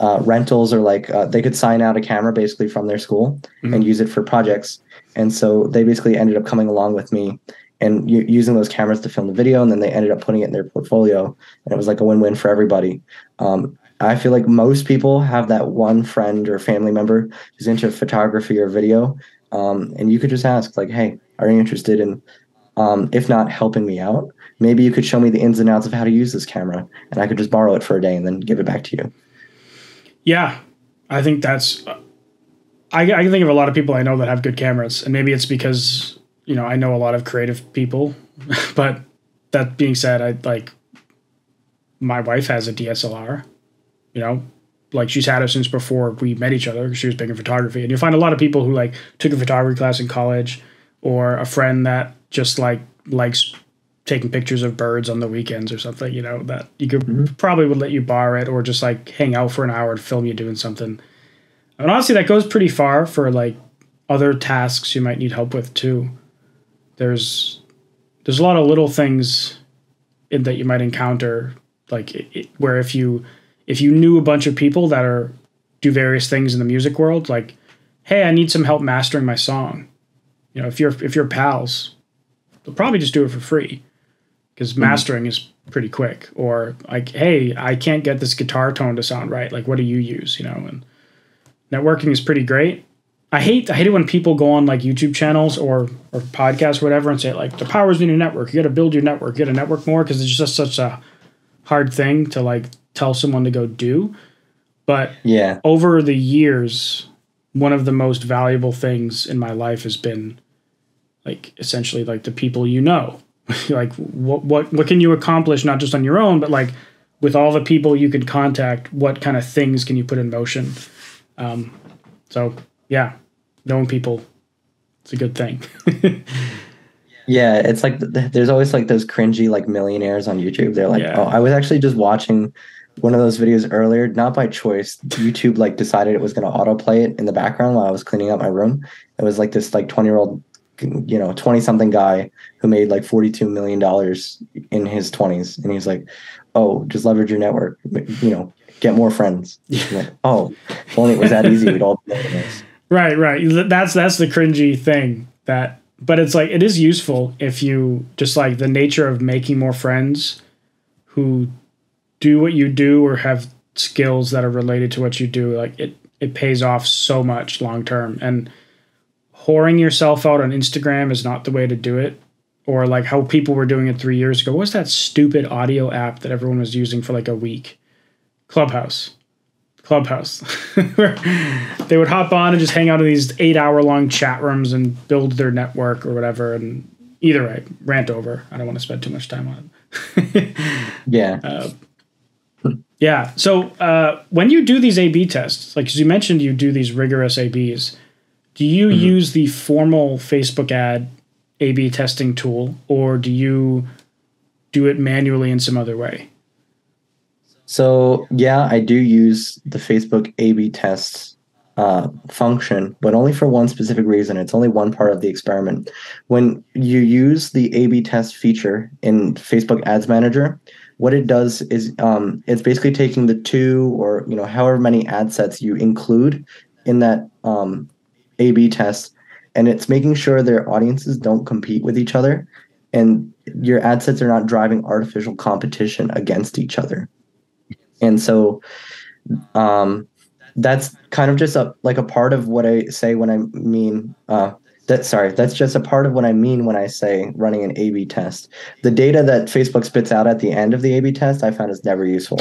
uh, rentals or like uh, they could sign out a camera basically from their school mm-hmm. and use it for projects. And so they basically ended up coming along with me and using those cameras to film the video. And then they ended up putting it in their portfolio. And it was like a win win for everybody. Um, I feel like most people have that one friend or family member who's into photography or video. Um, and you could just ask, like, hey, are you interested in, um, if not helping me out, maybe you could show me the ins and outs of how to use this camera and I could just borrow it for a day and then give it back to you. Yeah, I think that's. I, I can think of a lot of people I know that have good cameras, and maybe it's because you know, I know a lot of creative people, but that being said, I like my wife has a DSLR, you know, like she's had it since before we met each other. She was big in photography, and you'll find a lot of people who like took a photography class in college, or a friend that just like likes taking pictures of birds on the weekends or something. You know that you could mm-hmm. probably would let you borrow it, or just like hang out for an hour and film you doing something. And honestly, that goes pretty far for like other tasks you might need help with too. There's there's a lot of little things in, that you might encounter, like it, it, where if you if you knew a bunch of people that are do various things in the music world, like, hey, I need some help mastering my song. You know, if you're if you're pals, they'll probably just do it for free because mm-hmm. mastering is pretty quick. Or like, hey, I can't get this guitar tone to sound right. Like, what do you use? You know, and networking is pretty great. I hate I hate it when people go on like YouTube channels or or podcasts or whatever and say like the powers in your network. You got to build your network. You got to network more because it's just such a hard thing to like tell someone to go do. But yeah, over the years, one of the most valuable things in my life has been like essentially like the people you know. like what what what can you accomplish not just on your own, but like with all the people you can contact, what kind of things can you put in motion? Um, so yeah, knowing people, it's a good thing. Yeah, it's like there's always like those cringy like millionaires on YouTube. They're like, yeah. oh, I was actually just watching one of those videos earlier, not by choice. YouTube like decided it was going to autoplay it in the background while I was cleaning up my room. It was like this like 20 year old, you know, 20 something guy who made like 42 million dollars in his 20s, and he's like, oh, just leverage your network, you know, get more friends. Like, oh, if only it was that easy, we'd all be Right, right. That's that's the cringy thing that but it's like it is useful if you just like the nature of making more friends who do what you do or have skills that are related to what you do like it it pays off so much long term. And whoring yourself out on Instagram is not the way to do it. Or like how people were doing it 3 years ago. What was that stupid audio app that everyone was using for like a week Clubhouse Clubhouse, they would hop on and just hang out in these eight hour long chat rooms and build their network or whatever. And either way, rant over. I don't want to spend too much time on it. yeah. Uh, yeah. So uh, when you do these A B tests, like as you mentioned, you do these rigorous A Bs, do you mm-hmm. use the formal Facebook ad A B testing tool or do you do it manually in some other way? So yeah, I do use the Facebook A/B tests uh, function, but only for one specific reason. It's only one part of the experiment. When you use the A/B test feature in Facebook Ads Manager, what it does is um, it's basically taking the two or you know however many ad sets you include in that um, A/B test, and it's making sure their audiences don't compete with each other, and your ad sets are not driving artificial competition against each other and so um, that's kind of just a like a part of what I say when I mean uh, that sorry that's just a part of what I mean when I say running an A/B test. The data that Facebook spits out at the end of the A/B test I found is never useful.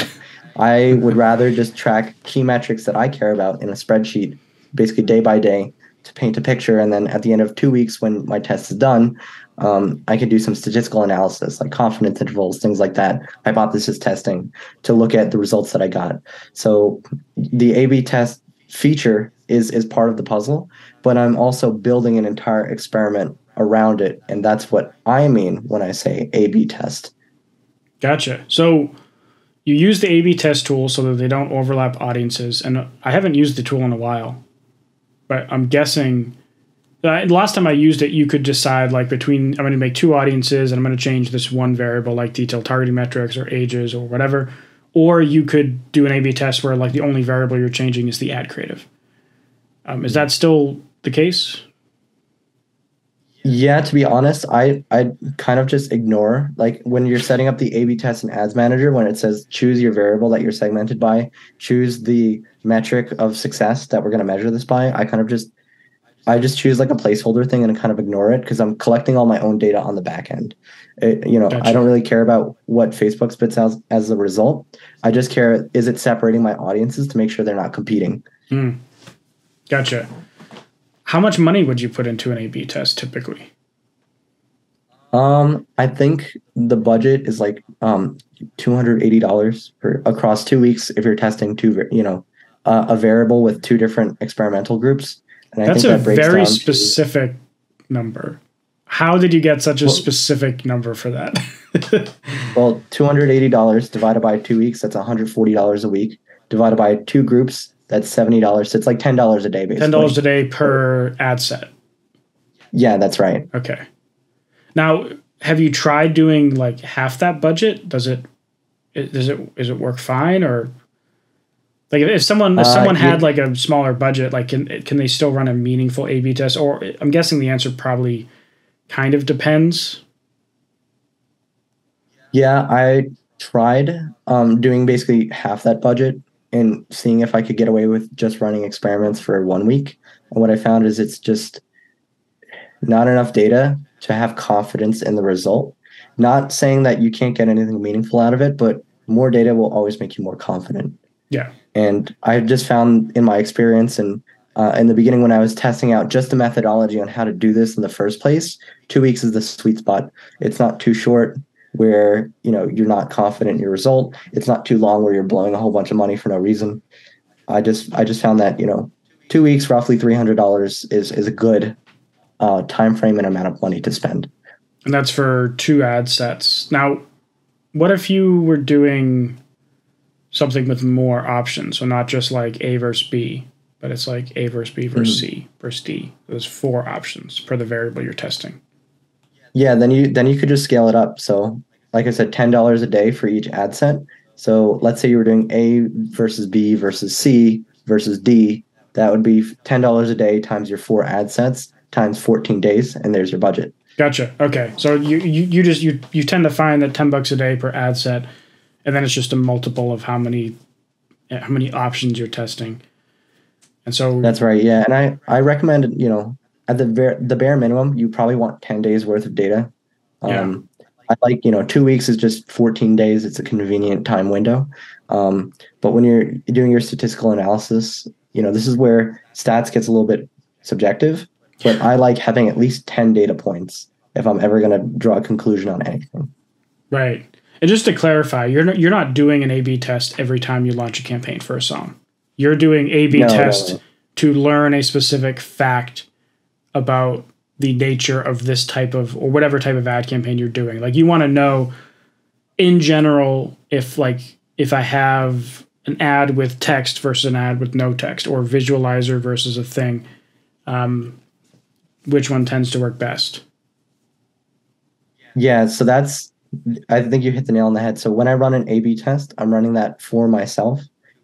I would rather just track key metrics that I care about in a spreadsheet, basically day by day, to paint a picture, and then at the end of two weeks when my test is done, um, I could do some statistical analysis, like confidence intervals, things like that, hypothesis testing, to look at the results that I got. So the A/B test feature is is part of the puzzle, but I'm also building an entire experiment around it, and that's what I mean when I say A/B test. Gotcha. So you use the A/B test tool so that they don't overlap audiences, and I haven't used the tool in a while, but I'm guessing uh, last time I used it, you could decide like between I'm going to make two audiences and I'm going to change this one variable like detailed targeting metrics or ages or whatever, or you could do an A/B test where like the only variable you're changing is the ad creative. Um, is that still the case? Yeah, to be honest, I I kind of just ignore like when you're setting up the A/B test in Ads Manager when it says choose your variable that you're segmented by, choose the metric of success that we're going to measure this by. I kind of just I just choose like a placeholder thing and kind of ignore it because I'm collecting all my own data on the back end. It, you know, gotcha. I don't really care about what Facebook spits out as a result. I just care is it separating my audiences to make sure they're not competing. Mm. Gotcha. How much money would you put into an A/B test typically? Um, I think the budget is like um two hundred eighty dollars for across two weeks if you're testing two, you know, uh, a variable with two different experimental groups. And That's think that a very specific to, number. How did you get such a well, specific number for that? well, two hundred eighty dollars divided by two weeks. That's one hundred forty dollars a week. Divided by two groups, that's seventy dollars. So it's like ten dollars a day, basically. Ten dollars a day per ad set. Yeah, that's right. Okay. Now, have you tried doing like half that budget? Does it does it does it work fine or like if someone if uh, someone uh, had like a smaller budget, like can can they still run a meaningful A/B test? Or I'm guessing the answer probably kind of depends. Yeah, I tried um, doing basically half that budget and seeing if I could get away with just running experiments for one week. And what I found is it's just not enough data to have confidence in the result. Not saying that you can't get anything meaningful out of it, but more data will always make you more confident. Yeah. And I just found in my experience and uh, in the beginning when I was testing out just the methodology on how to do this in the first place, two weeks is the sweet spot. It's not too short where you know you're not confident in your result. It's not too long where you're blowing a whole bunch of money for no reason. I just I just found that you know two weeks, roughly three hundred dollars is is a good uh, time frame and amount of money to spend. And that's for two ad sets. Now, what if you were doing something with more options? So not just like A versus B, but it's like A versus B versus mm-hmm. C versus D. There's four options per the variable you're testing. Yeah, then you then you could just scale it up. So like I said, ten dollars a day for each ad set. So let's say you were doing A versus B versus C versus D. That would be ten dollars a day times your four ad sets times 14 days and there's your budget. Gotcha. Okay. So you, you, you just, you, you tend to find that 10 bucks a day per ad set, and then it's just a multiple of how many, how many options you're testing. And so that's right. Yeah. And I, I recommend, you know, at the bare, the bare minimum, you probably want 10 days worth of data. Um, yeah. I like, you know, two weeks is just 14 days. It's a convenient time window. Um, but when you're doing your statistical analysis, you know, this is where stats gets a little bit subjective but I like having at least 10 data points if I'm ever going to draw a conclusion on anything. Right. And just to clarify, you're not, you're not doing an A/B test every time you launch a campaign for a song. You're doing A/B no, test no, no. to learn a specific fact about the nature of this type of or whatever type of ad campaign you're doing. Like you want to know in general if like if I have an ad with text versus an ad with no text or visualizer versus a thing. Um, which one tends to work best? Yeah, so that's I think you hit the nail on the head. So when I run an A/B test, I'm running that for myself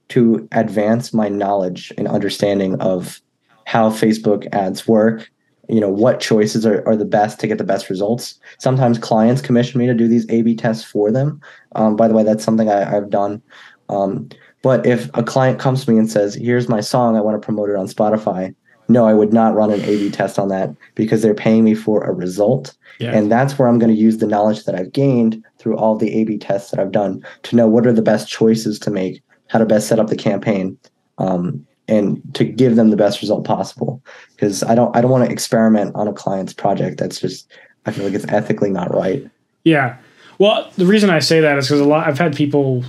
to advance my knowledge and understanding of how Facebook ads work. You know what choices are, are the best to get the best results. Sometimes clients commission me to do these A/B tests for them. Um, by the way, that's something I, have done. Um, but if a client comes to me and says, "Here's my song, I want to promote it on Spotify," no, I would not run an A/B test on that because they're paying me for a result. Yeah. And that's where I'm going to use the knowledge that I've gained through all the A/B tests that I've done to know what are the best choices to make, how to best set up the campaign, um, and to give them the best result possible. Because I don't I don't want to experiment on a client's project. That's just I feel like it's ethically not right. Yeah. Well, the reason I say that is because a lot I've had people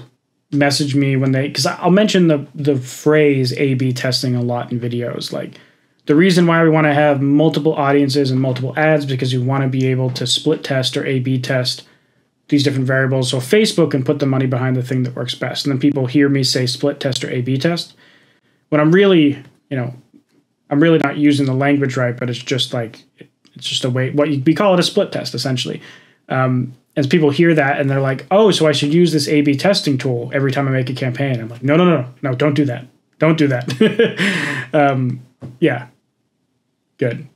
message me when they because I'll mention the the phrase A/B testing a lot in videos like the reason why we want to have multiple audiences and multiple ads because we want to be able to split test or A B test these different variables. So Facebook can put the money behind the thing that works best. And then people hear me say split test or A B test. When I'm really, you know, I'm really not using the language right, but it's just like, it's just a way, what you, we call it a split test essentially. Um, as people hear that and they're like, oh, so I should use this A B testing tool every time I make a campaign. I'm like, no, no, no, no, don't do that. Don't do that. um, yeah, Good.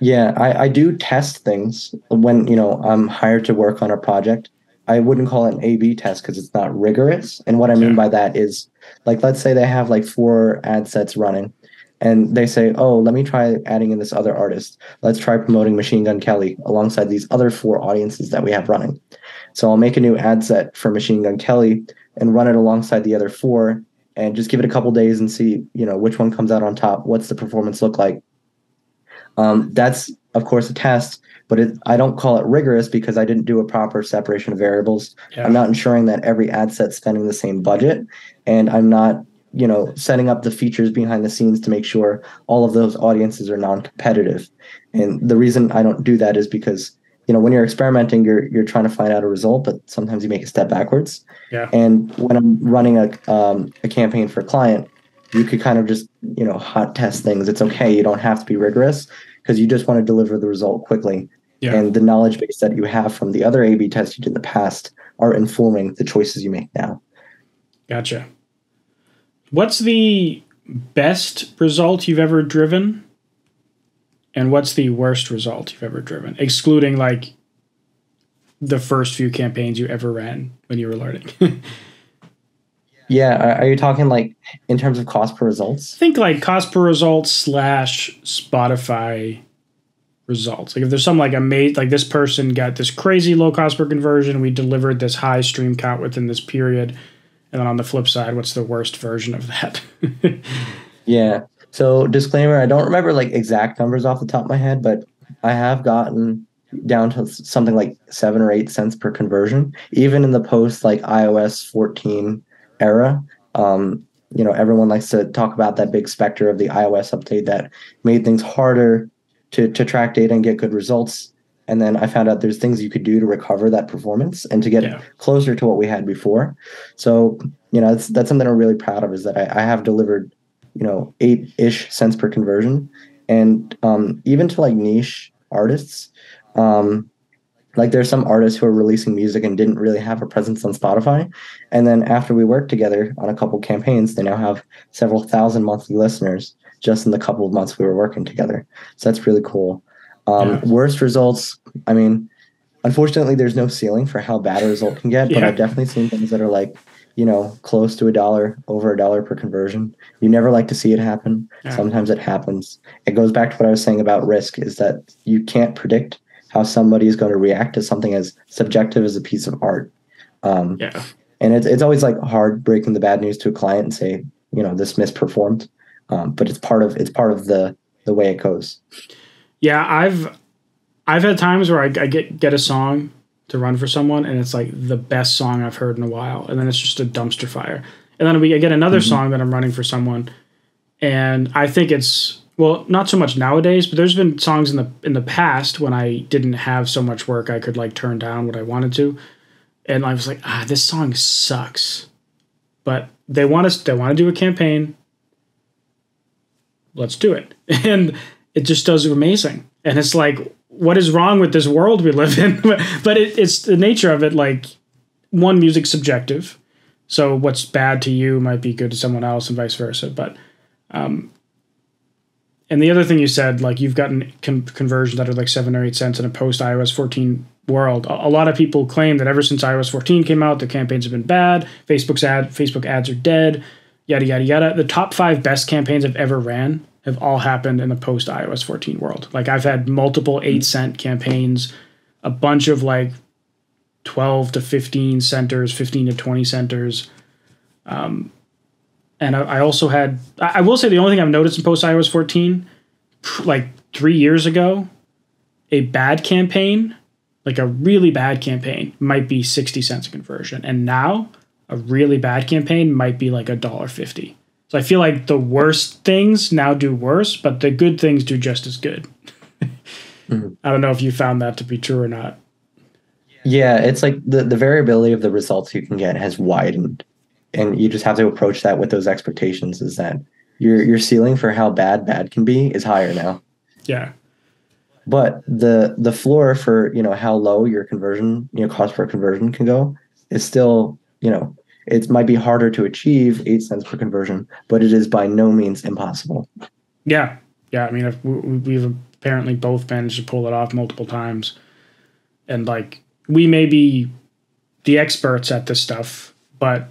Yeah, I, I do test things when, you know, I'm hired to work on a project. I wouldn't call it an A B test because it's not rigorous. And what I mean yeah. by that is like let's say they have like four ad sets running and they say, Oh, let me try adding in this other artist. Let's try promoting Machine Gun Kelly alongside these other four audiences that we have running. So I'll make a new ad set for Machine Gun Kelly and run it alongside the other four and just give it a couple days and see, you know, which one comes out on top, what's the performance look like um, that's of course a test, but it, I don't call it rigorous because I didn't do a proper separation of variables. Yeah. I'm not ensuring that every ad set's spending the same budget, and I'm not you know setting up the features behind the scenes to make sure all of those audiences are non-competitive. And the reason I don't do that is because you know when you're experimenting you're you're trying to find out a result but sometimes you make a step backwards. Yeah. And when i'm running a, um, a campaign for a client you could kind of just you know hot test things. It's okay. You don't have to be rigorous because you just want to deliver the result quickly. Yeah. and the knowledge base that you have from the other a b tests you did in the past are informing the choices you make now. Gotcha. What's the best result you've ever driven and what's the worst result you've ever driven, excluding like the first few campaigns you ever ran when you were learning? yeah, are you talking like in terms of cost per results? Think like cost per results slash Spotify results. Like if there's some like amazing, like this person got this crazy low cost per conversion, we delivered this high stream count within this period, and then on the flip side, what's the worst version of that? yeah. So disclaimer, I don't remember like exact numbers off the top of my head, but I have gotten down to something like seven or eight cents per conversion, even in the post like iOS 14 era. Um, you know, everyone likes to talk about that big specter of the iOS update that made things harder to, to track data and get good results. And then I found out there's things you could do to recover that performance and to get yeah. closer to what we had before. So, you know, that's that's something I'm really proud of is that I, I have delivered you know eight ish cents per conversion, and um, even to like niche artists. Um, like there's some artists who are releasing music and didn't really have a presence on Spotify, and then after we worked together on a couple campaigns, they now have several thousand monthly listeners just in the couple of months we were working together. So that's really cool. Um, yeah. Worst results, I mean, unfortunately, there's no ceiling for how bad a result can get, but yeah. I've definitely seen things that are like you know, close to a dollar, over a dollar per conversion. You never like to see it happen. Yeah. Sometimes it happens. It goes back to what I was saying about risk is that you can't predict how somebody is going to react to something as subjective as a piece of art. Um, yeah. And it's, it's always like hard breaking the bad news to a client and say, you know, this misperformed. Um, but it's part of, it's part of the, the way it goes. Yeah. I've, I've had times where I, I get, get a song to run for someone, and it's like the best song I've heard in a while, and then it's just a dumpster fire. And then we get another mm-hmm. song that I'm running for someone, and I think it's well, not so much nowadays, but there's been songs in the in the past when I didn't have so much work, I could like turn down what I wanted to, and I was like, ah, this song sucks, but they want us, they want to do a campaign. Let's do it, and it just does amazing, and it's like what is wrong with this world we live in? but it, it's the nature of it. Like one, music's subjective, so what's bad to you might be good to someone else, and vice versa. But um, and the other thing you said, like you've gotten con- conversions that are like seven or eight cents in a post iOS 14 world. A-, a lot of people claim that ever since iOS 14 came out, the campaigns have been bad. Facebook's ad, Facebook ads are dead. Yada yada yada. The top five best campaigns I've ever ran have all happened in the post iOS 14 world. Like I've had multiple 8 cent campaigns, a bunch of like 12 to 15 centers, 15 to 20 centers. Um, and I, I also had, I, I will say the only thing I've noticed in post iOS 14, like three years ago, a bad campaign, like a really bad campaign, might be 60 cents a conversion. And now a really bad campaign might be like a dollar fifty. So I feel like the worst things now do worse, but the good things do just as good. mm-hmm. I don't know if you found that to be true or not. Yeah, it's like the, the variability of the results you can get has widened. And you just have to approach that with those expectations is that your your ceiling for how bad bad can be is higher now. Yeah. But the the floor for, you know, how low your conversion, you know, cost per conversion can go is still, you know, it might be harder to achieve eight cents per conversion, but it is by no means impossible. Yeah, yeah. I mean, we've apparently both managed to pull it off multiple times, and like we may be the experts at this stuff, but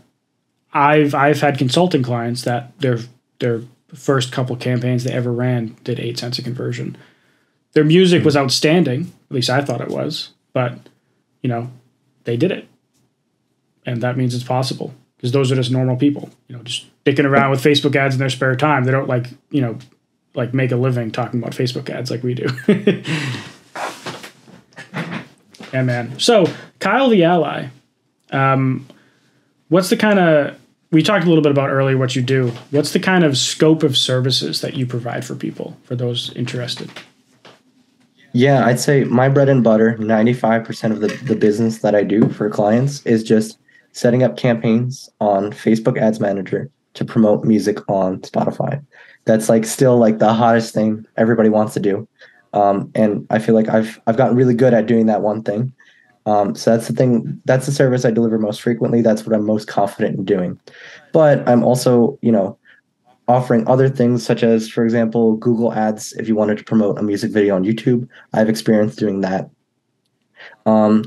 I've I've had consulting clients that their their first couple campaigns they ever ran did eight cents a conversion. Their music was outstanding, at least I thought it was, but you know, they did it and that means it's possible because those are just normal people, you know, just dicking around with Facebook ads in their spare time. They don't like, you know, like make a living talking about Facebook ads like we do. yeah, man. So Kyle the Ally, um, what's the kind of we talked a little bit about earlier what you do. What's the kind of scope of services that you provide for people for those interested? Yeah, I'd say my bread and butter, 95% of the, the business that I do for clients is just setting up campaigns on Facebook Ads Manager to promote music on Spotify. That's like still like the hottest thing everybody wants to do. Um, and I feel like I've I've gotten really good at doing that one thing. Um, so that's the thing. That's the service I deliver most frequently. That's what I'm most confident in doing. But I'm also, you know, offering other things such as, for example, Google Ads. If you wanted to promote a music video on YouTube, I have experience doing that. Um,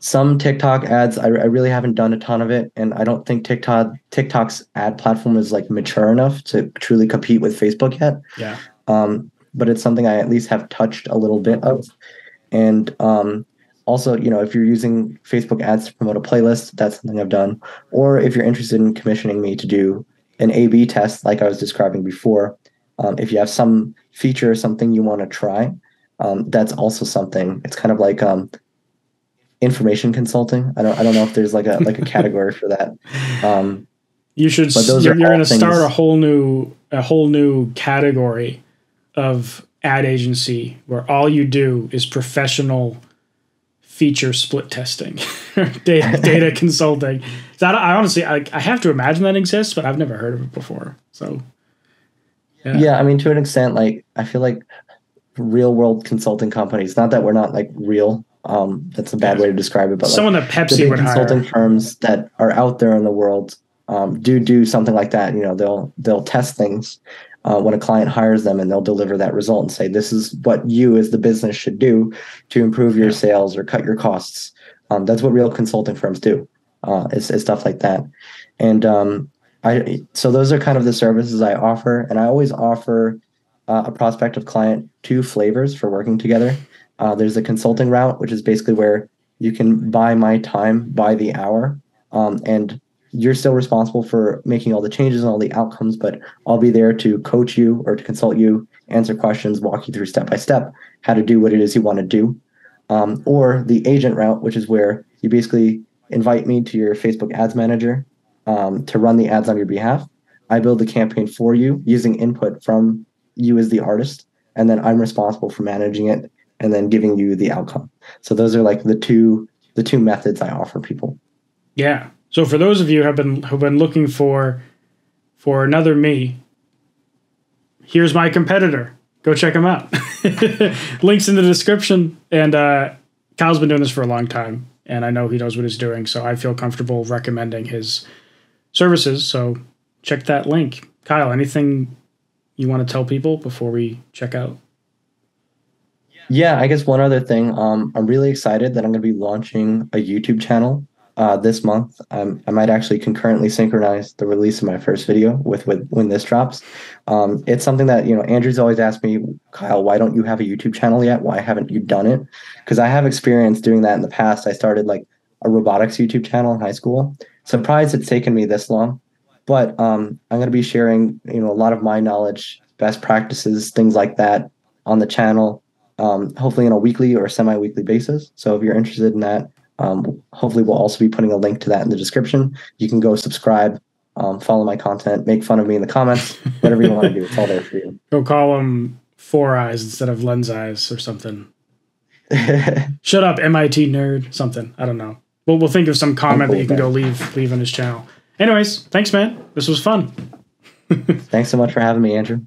some TikTok ads, I, I really haven't done a ton of it, and I don't think TikTok TikTok's ad platform is like mature enough to truly compete with Facebook yet. Yeah. Um, but it's something I at least have touched a little bit of, and um, also, you know, if you're using Facebook ads to promote a playlist, that's something I've done. Or if you're interested in commissioning me to do an A B test, like I was describing before. Um, if you have some feature or something you want to try, um, that's also something. It's kind of like um, information consulting. I don't I don't know if there's like a like a category for that. Um, you should. you're, you're going to start a whole new a whole new category of ad agency where all you do is professional feature split testing, data, data consulting. That I honestly, I, I have to imagine that exists, but I've never heard of it before. So, yeah. yeah, I mean, to an extent, like I feel like real world consulting companies. Not that we're not like real. Um, that's a bad way to describe it, but someone like, that Pepsi would consulting hire. firms that are out there in the world um, do do something like that. You know, they'll they'll test things uh, when a client hires them and they'll deliver that result and say this is what you as the business should do to improve your sales or cut your costs. Um, that's what real consulting firms do uh, is, is stuff like that. And um, I so those are kind of the services I offer and I always offer uh, a prospective client two flavors for working together uh, there's a consulting route which is basically where you can buy my time by the hour um, and you're still responsible for making all the changes and all the outcomes, but I'll be there to coach you or to consult you, answer questions, walk you through step by step how to do what it is you want to do. Um, or the agent route, which is where you basically invite me to your Facebook ads manager um, to run the ads on your behalf. I build the campaign for you using input from you as the artist, and then I'm responsible for managing it and then giving you the outcome. So those are like the two the two methods I offer people. Yeah, so for those of you who have been who've been looking for for another me, here's my competitor. Go check him out. Links in the description. And uh, Kyle's been doing this for a long time, and I know he knows what he's doing. So I feel comfortable recommending his services. So check that link. Kyle, anything you want to tell people before we check out? Yeah, I guess one other thing. Um, I'm really excited that I'm going to be launching a YouTube channel uh, this month. Um, I might actually concurrently synchronize the release of my first video with, with when this drops. Um, it's something that you know Andrew's always asked me, Kyle, why don't you have a YouTube channel yet? Why haven't you done it? Because I have experience doing that in the past. I started like a robotics YouTube channel in high school. Surprised it's taken me this long, but um, I'm going to be sharing you know a lot of my knowledge, best practices, things like that on the channel. Um, hopefully on a weekly or semi-weekly basis. So if you're interested in that, um, hopefully, we'll also be putting a link to that in the description. You can go subscribe, um, follow my content, make fun of me in the comments, whatever you want to do. It's all there for you. Go call them four eyes instead of lens eyes or something. Shut up, MIT nerd. Something I don't know. We'll we'll think of some comment that you can go leave leave on his channel. Anyways, thanks, man. This was fun. thanks so much for having me, Andrew.